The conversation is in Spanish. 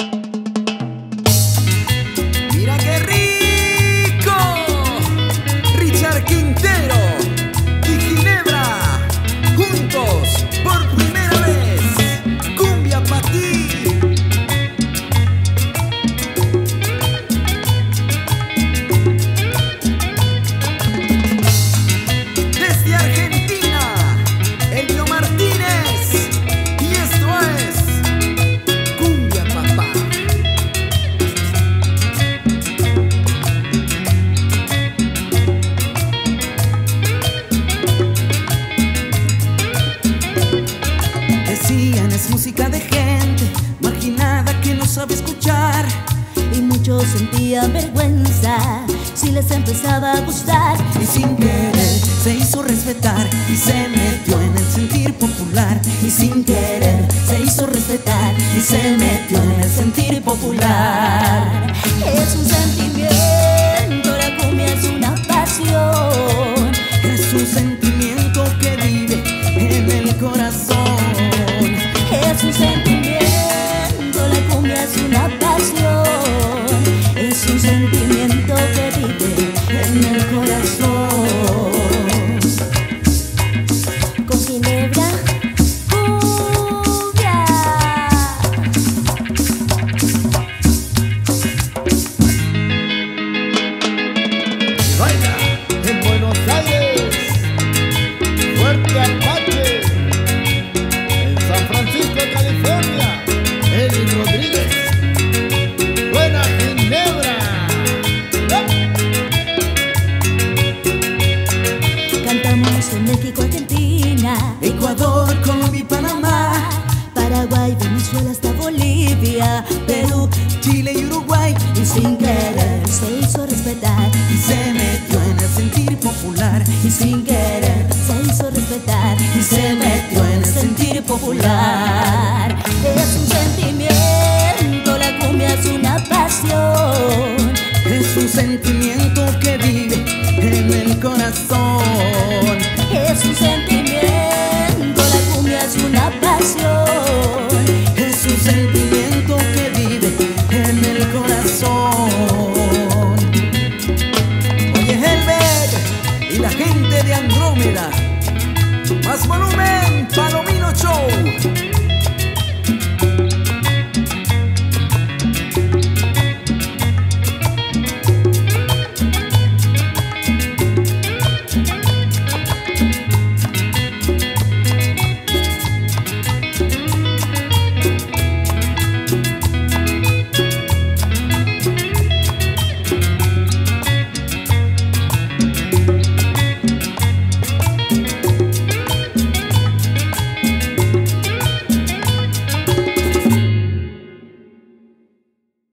you música de gente marginada que no sabe escuchar. Y muchos sentían vergüenza si les empezaba a gustar. Y sin querer se hizo respetar y se metió en el sentir popular. Y sin querer se hizo respetar y se metió en el sentir popular. Es una pasión. Es un sentimiento que vive en el corazón. Con Ginebra, cumbia. sin querer se hizo respetar. Y se metió en el sentir popular. Y sin querer se hizo respetar. Y se metió en el sentir popular. Es un sentimiento la cumbia es una pasión. Es un sentimiento que vive en el corazón. Es un sentimiento la cumbia es una pasión. Las Monumental